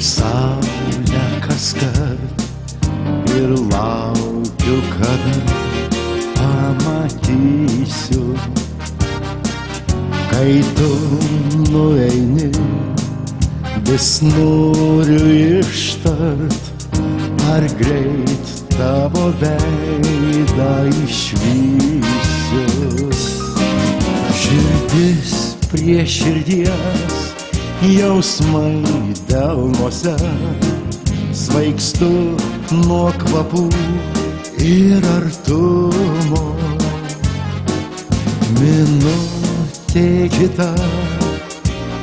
Kaip saulę kaskart ir laukiu, kada pamatysiu, kai tu nueini, vis noriu ištart, ar greit tavo veidą išvysiu. Širdis prie širdies, jausmai delnuose, svaigstu nuo kvapų ir artumo. Minutė kita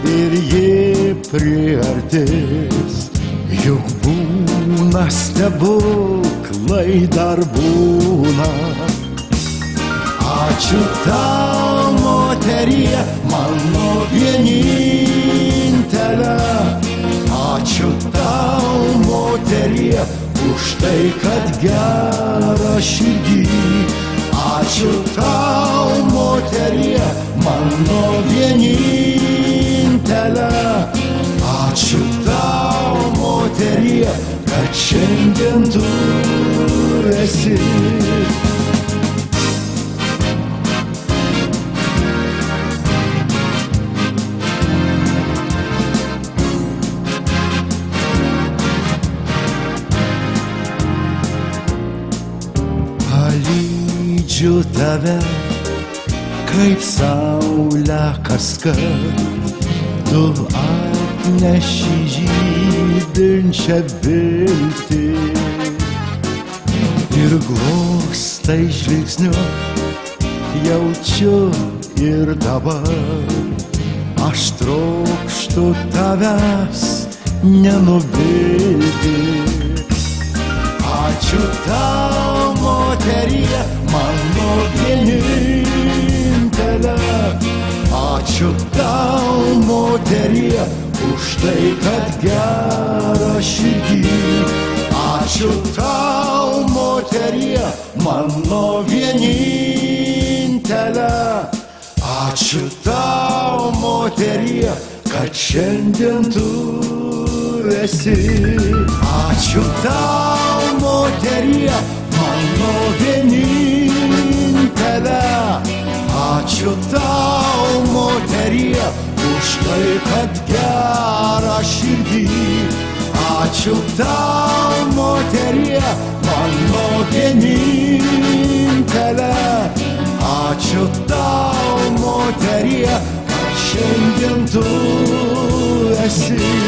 ir ji priartės, juk būna stebuklai dar būna. Ačiū tau, moterie, mano vienintelė. Už tai, kad gera širdį. Ačiū tau, moterie, mano vienintelė. Ačiū tau, moterie, kad šiandien tu esi. Palydžiu tave, kaip saulę kaskart, tu atneši žydinčią viltį. Ir glostai žvilgsniu jaučiu ir dabar. Aš trokštu tavęs nenuvilti. Kad gera širdį. Ačiū tau, moterie, mano vienintelė. Ačiū tau, moterie, kad šiandien tu esi. Ačiū tau, moterie, mano vienintelė. Ačiū tau, moterie, už tai, kad gera širdį. Ačiū tau, moterie, mano vienintelė. Ačiū tau, moterie, kad šiandien tu esi.